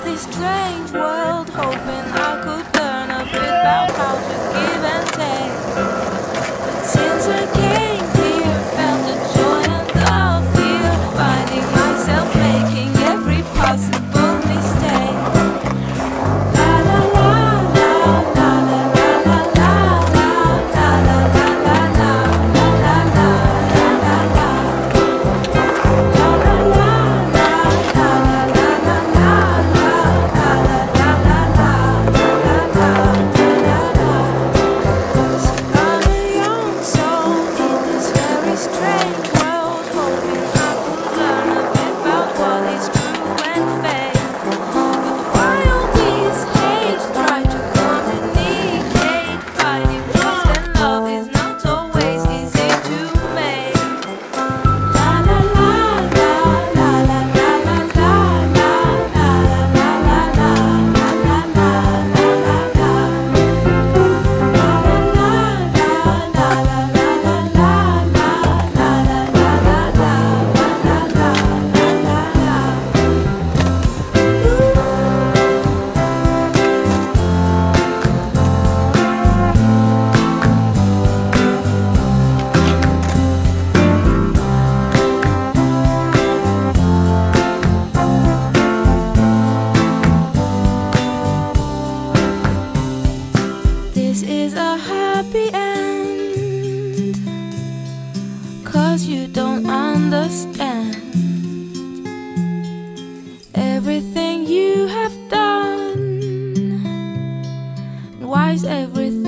this strange world, hoping I could learn a bit about how to. Happy end. Cause you don't understand everything you have done. Why is everything